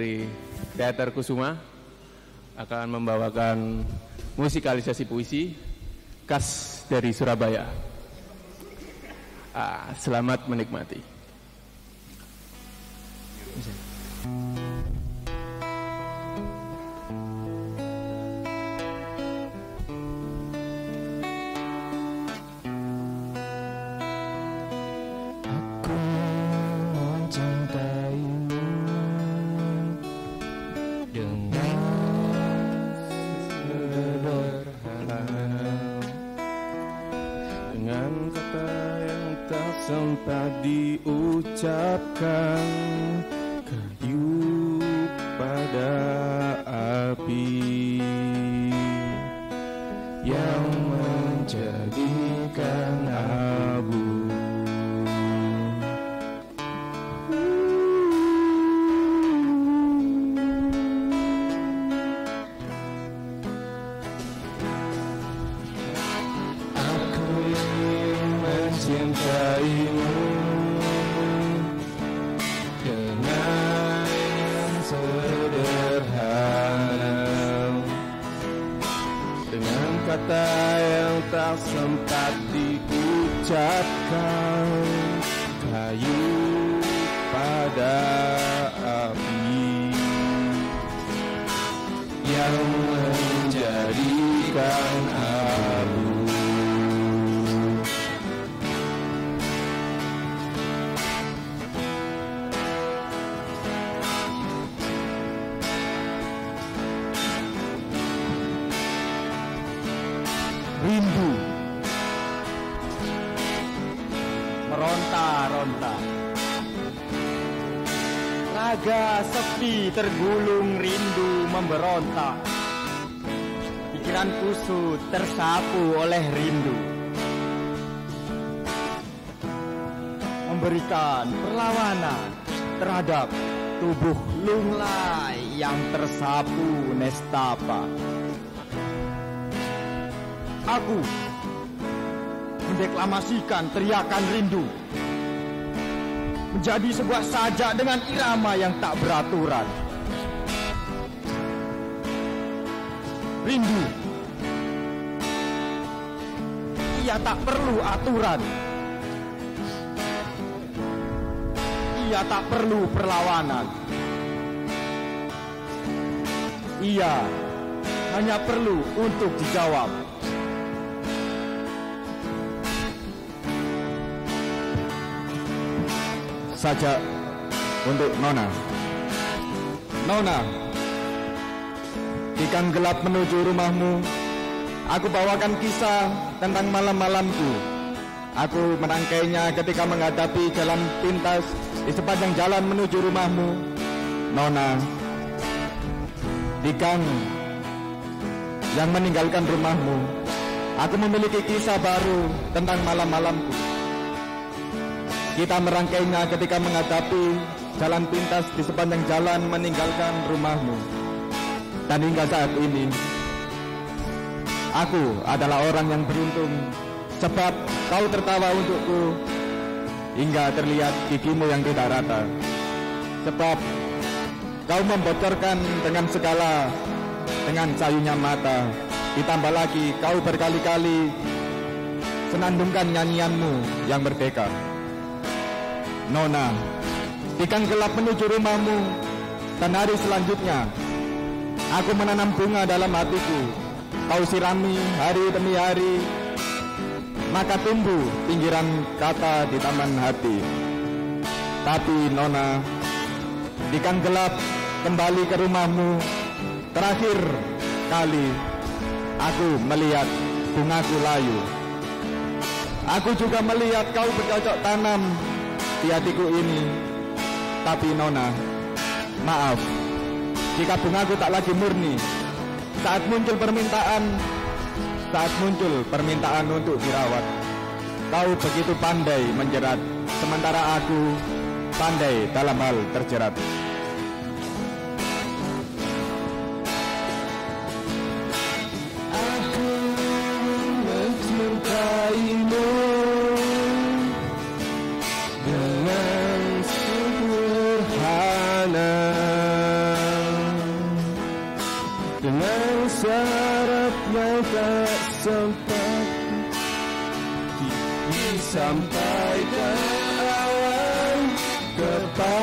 Dari Teater Kusuma akan membawakan musikalisasi puisi khas dari Surabaya. Ah, selamat menikmati. Sempat diucapkan Kayu pada api Yang menjadikan kata yang tak sempat diucapkan kayu pada api. Yang menjadikan rindu. Meronta-ronta raga sepi tergulung rindu memberontak pikiran kusut tersapu oleh rindu. Memberikan perlawanan terhadap tubuh lunglai yang tersapu nestapa Aku mendeklamasikan teriakan rindu menjadi sebuah sajak dengan irama yang tak beraturan. Rindu. Ia tak perlu aturan. Ia tak perlu perlawanan. Ia hanya perlu untuk dijawab. Saja untuk Nona. Nona, di gang gelap menuju rumahmu, aku bawakan kisah tentang malam-malamku. Aku merangkainya ketika menghadapi jalan pintas di sepanjang jalan menuju rumahmu. Nona, di gang yang meninggalkan rumahmu, aku memiliki kisah baru tentang malam-malamku. Kita merangkainya ketika menghadapi jalan pintas di sepanjang jalan meninggalkan rumahmu. Dan hingga saat ini, aku adalah orang yang beruntung sebab kau tertawa untukku hingga terlihat gigimu yang tidak rata. Sebab kau membocorkan dengan segala dengan sayunya mata. Ditambah lagi kau berkali-kali senandungkan nyanyianmu yang merdeka. Nona, di gang gelap menuju rumahmu dan hari selanjutnya aku menanam bunga dalam hatiku. Kau sirami hari demi hari, maka tumbuh pinggiran kata di taman hati. Tapi Nona, di gang gelap kembali ke rumahmu, terakhir kali aku melihat bungaku layu. Aku juga melihat kau bercocok tanam di hatiku ini. Tapi Nona, maaf, jika bungaku tak lagi murni, saat muncul permintaan, saat muncul permintaan untuk dirawat, kau begitu pandai menjerat, sementara aku pandai dalam hal terjerat. syarat tak sempat disampaikan awal kepada